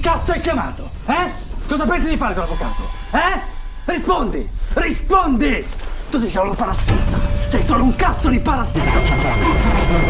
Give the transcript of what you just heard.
Cazzo hai chiamato? Eh? Cosa pensi di fare con l'avvocato? Eh? Rispondi! Rispondi! Tu sei solo un parassista! Sei solo un cazzo di parassista!